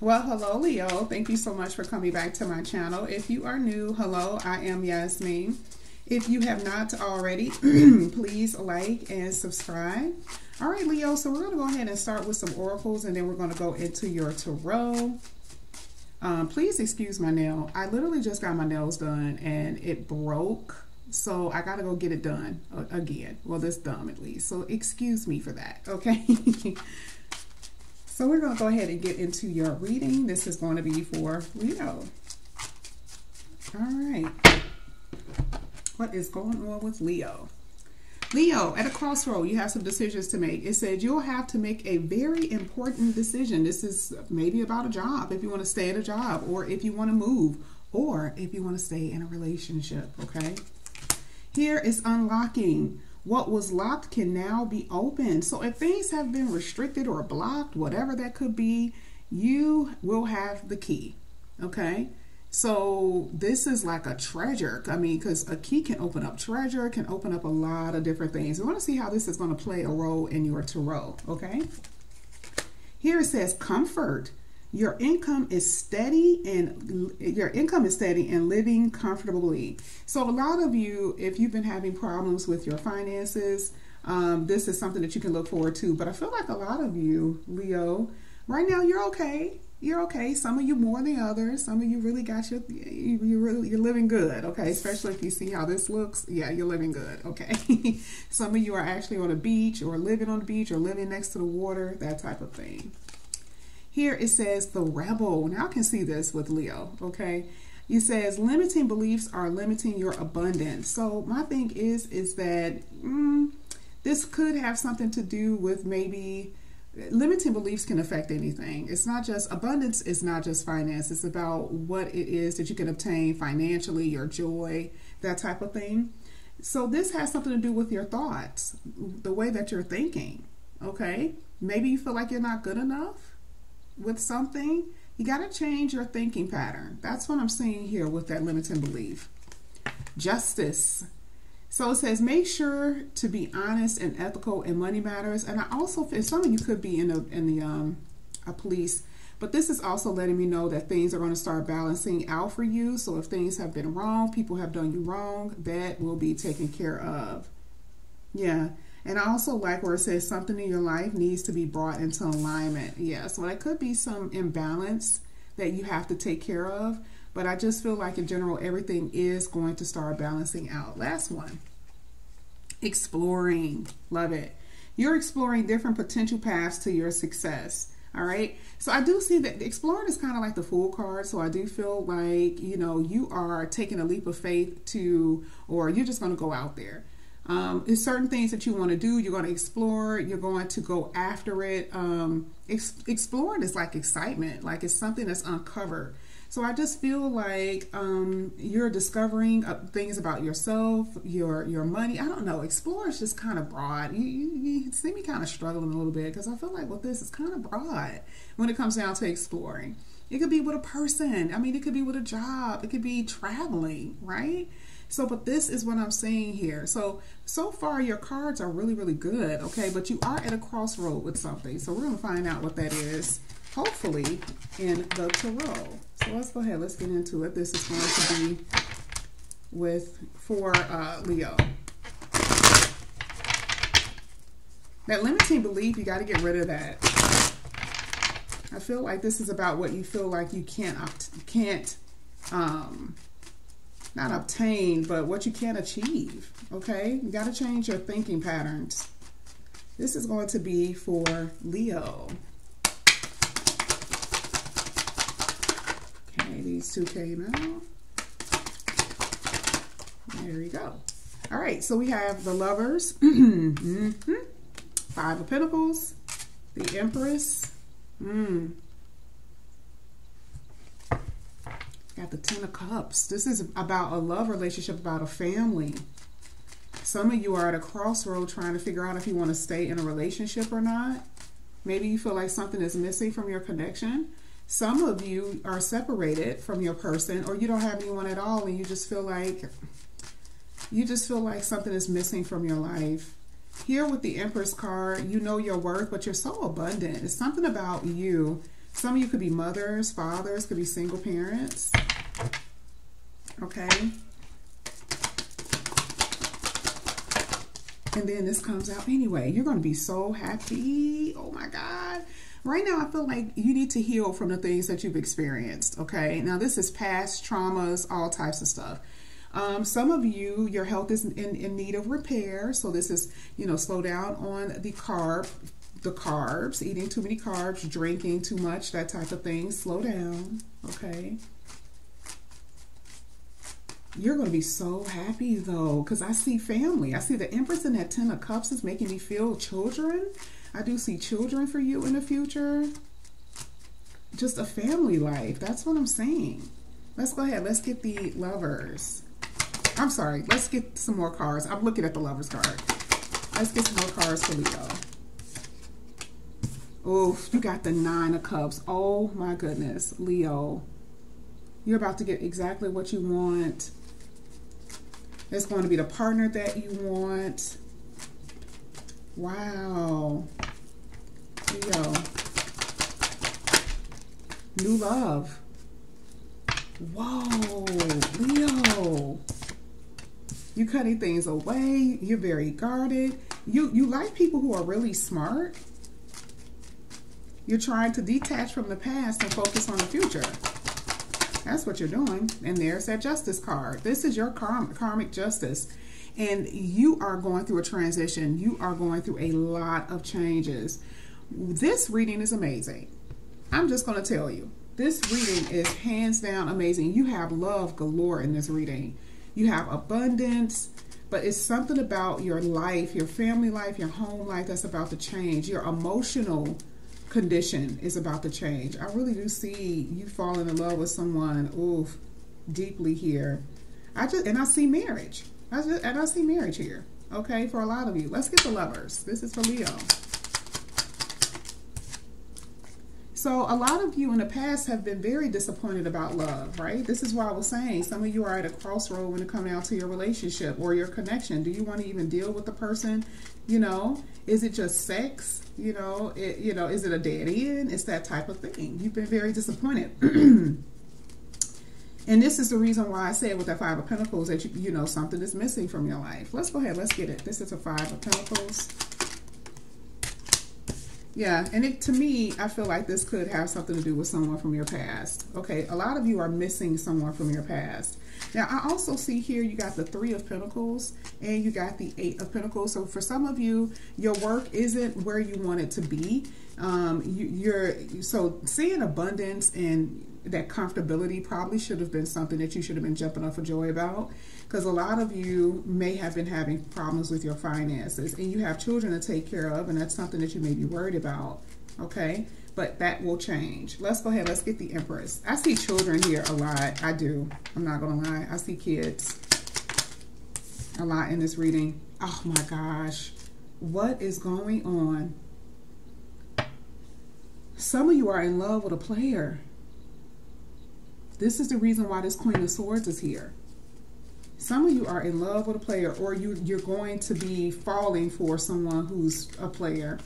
Well, hello, Leo. Thank you so much for coming back to my channel. If you are new, hello, I am Yasmine. If you have not already, please like and subscribe. All right, Leo, so we're going to go ahead and start with some oracles, and then we're going to go into your tarot. Um, please excuse my nail. I literally just got my nails done, and it broke. So I got to go get it done again. Well, this dumb at least. So excuse me for that, okay? So we're going to go ahead and get into your reading. This is going to be for Leo. All right. What is going on with Leo? Leo, at a crossroad, you have some decisions to make. It says you'll have to make a very important decision. This is maybe about a job, if you want to stay at a job, or if you want to move, or if you want to stay in a relationship, okay? Here is unlocking what was locked can now be opened. So if things have been restricted or blocked, whatever that could be, you will have the key. Okay. So this is like a treasure. I mean, because a key can open up treasure, can open up a lot of different things. We want to see how this is going to play a role in your tarot. Okay. Here it says comfort your income is steady and your income is steady and living comfortably. So a lot of you, if you've been having problems with your finances, um, this is something that you can look forward to. But I feel like a lot of you, Leo, right now you're okay. You're okay. Some of you more than others. Some of you really got your, you, are really, you're living good. Okay. Especially if you see how this looks. Yeah, you're living good. Okay. Some of you are actually on a beach or living on the beach or living next to the water, that type of thing. Here it says the rebel. Now I can see this with Leo, okay? It says limiting beliefs are limiting your abundance. So my thing is, is that mm, this could have something to do with maybe limiting beliefs can affect anything. It's not just abundance it's not just finance. It's about what it is that you can obtain financially, your joy, that type of thing. So this has something to do with your thoughts, the way that you're thinking. Okay? Maybe you feel like you're not good enough with something, you got to change your thinking pattern. That's what I'm seeing here with that limiting belief. Justice. So it says, make sure to be honest and ethical in money matters. And I also, some of you could be in the, in the um, a police, but this is also letting me know that things are going to start balancing out for you. So if things have been wrong, people have done you wrong, that will be taken care of. Yeah. And I also like where it says something in your life needs to be brought into alignment. Yeah, so that could be some imbalance that you have to take care of. But I just feel like in general, everything is going to start balancing out. Last one. Exploring. Love it. You're exploring different potential paths to your success. All right. So I do see that exploring is kind of like the fool card. So I do feel like, you know, you are taking a leap of faith to, or you're just going to go out there. Um, there's certain things that you want to do. You're going to explore. You're going to go after it. Um, ex exploring is like excitement, like it's something that's uncovered. So I just feel like um, you're discovering uh, things about yourself, your your money. I don't know. Explore is just kind of broad. You, you, you see me kind of struggling a little bit because I feel like well, this is kind of broad when it comes down to exploring. It could be with a person. I mean, it could be with a job. It could be traveling, right? So, but this is what I'm saying here. So, so far your cards are really, really good, okay? But you are at a crossroad with something. So we're going to find out what that is, hopefully, in the tarot. So let's go ahead. Let's get into it. This is going to be with, for uh, Leo. That limiting belief, you got to get rid of that. I feel like this is about what you feel like you can't, can't, um, not obtain, but what you can achieve. Okay, you got to change your thinking patterns. This is going to be for Leo. Okay, these two came out. There we go. All right, so we have the lovers, mm -hmm. five of pentacles, the empress, mm, Got the Ten of Cups. This is about a love relationship, about a family. Some of you are at a crossroad trying to figure out if you want to stay in a relationship or not. Maybe you feel like something is missing from your connection. Some of you are separated from your person or you don't have anyone at all and you just feel like you just feel like something is missing from your life. Here with the Empress card, you know your worth, but you're so abundant. It's something about you Some of you could be mothers, fathers, could be single parents. Okay. And then this comes out anyway. You're going to be so happy. Oh my God. Right now, I feel like you need to heal from the things that you've experienced. Okay. Now, this is past traumas, all types of stuff. Um, some of you, your health is in, in need of repair. So this is, you know, slow down on the carb, the carbs, eating too many carbs, drinking too much, that type of thing. Slow down. Okay. You're going to be so happy though, because I see family. I see the Empress in that Ten of Cups is making me feel children. I do see children for you in the future. Just a family life. That's what I'm saying. Let's go ahead. Let's get the lovers. I'm sorry. Let's get some more cards. I'm looking at the lovers card. Let's get some more cards for Leo. Oh, you got the Nine of Cups. Oh my goodness. Leo. You're about to get exactly what you want. It's going to be the partner that you want. Wow. Leo. New love. Whoa, Leo. You cutting things away. You're very guarded. You you like people who are really smart. You're trying to detach from the past and focus on the future. That's what you're doing. And there's that justice card. This is your karm karmic justice. And you are going through a transition. You are going through a lot of changes. This reading is amazing. I'm just going to tell you. This reading is hands down amazing. You have love galore in this reading. You have abundance, but it's something about your life, your family life, your home life that's about to change. Your emotional condition is about to change. I really do see you falling in love with someone, oof, deeply here. I just and I see marriage. I just and I see marriage here. Okay, for a lot of you. Let's get the lovers. This is for Leo. So a lot of you in the past have been very disappointed about love, right? This is why I was saying some of you are at a crossroad when it comes down to your relationship or your connection. Do you want to even deal with the person? You know, is it just sex? You know, it, you know, is it a dead end? It's that type of thing. You've been very disappointed. and this is the reason why I said with that Five of Pentacles that, you, you know, something is missing from your life. Let's go ahead. Let's get it. This is a Five of Pentacles. Yeah, and it, to me, I feel like this could have something to do with someone from your past. Okay, a lot of you are missing someone from your past. Now, I also see here you got the Three of Pentacles and you got the Eight of Pentacles. So for some of you, your work isn't where you want it to be. Um, you, you're so seeing abundance and that comfortability probably should have been something that you should have been jumping up for joy about. Because a lot of you may have been having problems with your finances and you have children to take care of and that's something that you may be worried about okay? But that will change. Let's go ahead let's get the empress. I see children here a lot. I do. I'm not gonna lie. I see kids a lot in this reading. Oh my gosh. What is going on? Some of you are in love with a player this is the reason why this Queen of Swords is here. Some of you are in love with a player or you, you're going to be falling for someone who's a player.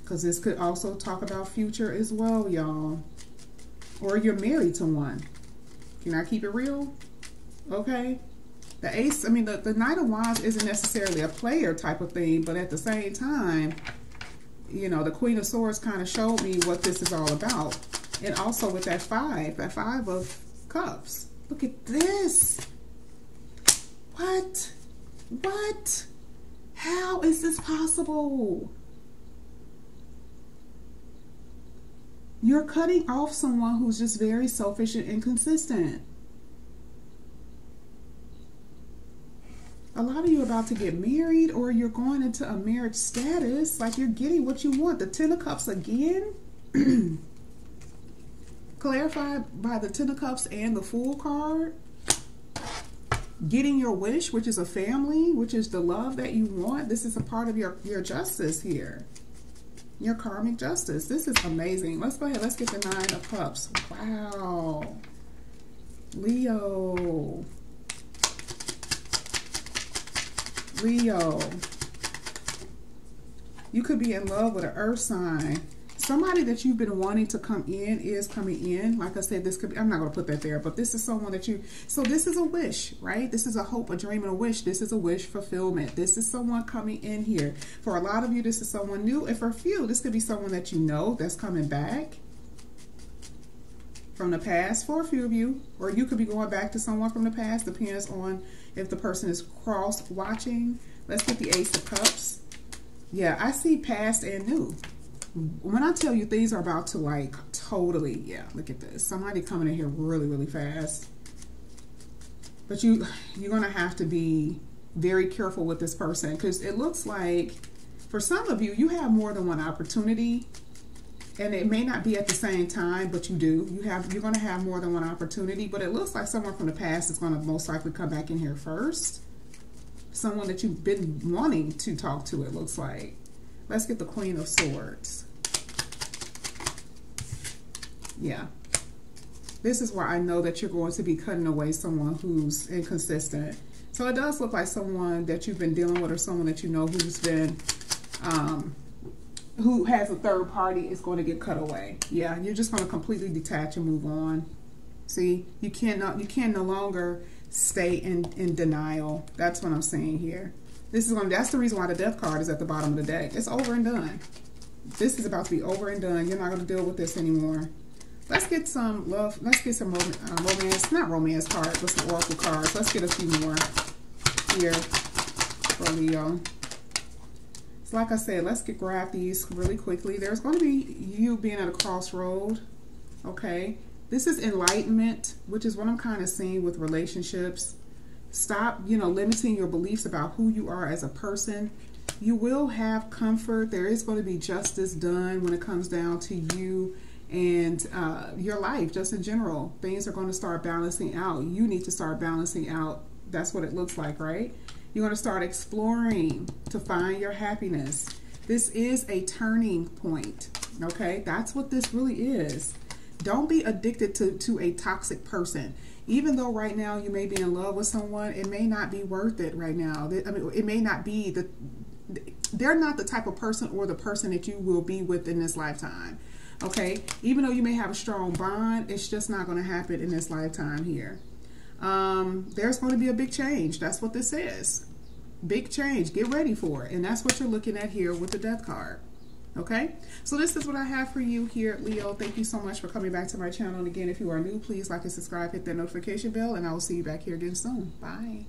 Because this could also talk about future as well, y'all. Or you're married to one. Can I keep it real? Okay. The ace, I mean, the, the Knight of Wands isn't necessarily a player type of thing, but at the same time, you know, the Queen of Swords kind of showed me what this is all about. And also with that five, that five of cups. Look at this. What? What? How is this possible? You're cutting off someone who's just very selfish and inconsistent. A lot of you are about to get married or you're going into a marriage status. Like you're getting what you want. The Ten of Cups again. clarified by the Ten of Cups and the Fool card. Getting your wish, which is a family, which is the love that you want. This is a part of your, your justice here. Your karmic justice. This is amazing. Let's go ahead. Let's get the Nine of Cups. Wow. Leo. Leo. You could be in love with an earth sign somebody that you've been wanting to come in is coming in. Like I said, this could be, I'm not going to put that there, but this is someone that you, so this is a wish, right? This is a hope, a dream, and a wish. This is a wish fulfillment. This is someone coming in here. For a lot of you, this is someone new. And for a few, this could be someone that you know that's coming back from the past for a few of you, or you could be going back to someone from the past, depends on if the person is cross watching. Let's get the Ace of Cups. Yeah, I see past and new when I tell you things are about to like totally, yeah, look at this. Somebody coming in here really, really fast. But you, you're going to have to be very careful with this person because it looks like for some of you, you have more than one opportunity and it may not be at the same time, but you do. You have, you're going to have more than one opportunity, but it looks like someone from the past is going to most likely come back in here first. Someone that you've been wanting to talk to, it looks like. Let's get the Queen of Swords. Yeah. This is where I know that you're going to be cutting away someone who's inconsistent. So it does look like someone that you've been dealing with or someone that you know who's been, um, who has a third party is going to get cut away. Yeah, you're just going to completely detach and move on. See, you cannot, you can no longer stay in, in denial. That's what I'm saying here. This is going that's the reason why the death card is at the bottom of the deck. It's over and done. This is about to be over and done. You're not going to deal with this anymore. Let's get some love. Let's get some uh, romance, not romance cards, but some oracle cards. Let's get a few more here for Leo. So like I said, let's get grab these really quickly. There's going to be you being at a crossroad. Okay. This is enlightenment, which is what I'm kind of seeing with relationships Stop, you know, limiting your beliefs about who you are as a person. You will have comfort. There is going to be justice done when it comes down to you and uh, your life, just in general. Things are going to start balancing out. You need to start balancing out. That's what it looks like, right? You're going to start exploring to find your happiness. This is a turning point, okay? That's what this really is. Don't be addicted to, to a toxic person even though right now you may be in love with someone, it may not be worth it right now. I mean, it may not be the, they're not the type of person or the person that you will be with in this lifetime. Okay. Even though you may have a strong bond, it's just not going to happen in this lifetime here. Um, there's going to be a big change. That's what this is. Big change. Get ready for it. And that's what you're looking at here with the death card. Okay, so this is what I have for you here, Leo. Thank you so much for coming back to my channel. And again, if you are new, please like and subscribe, hit that notification bell, and I will see you back here again soon. Bye.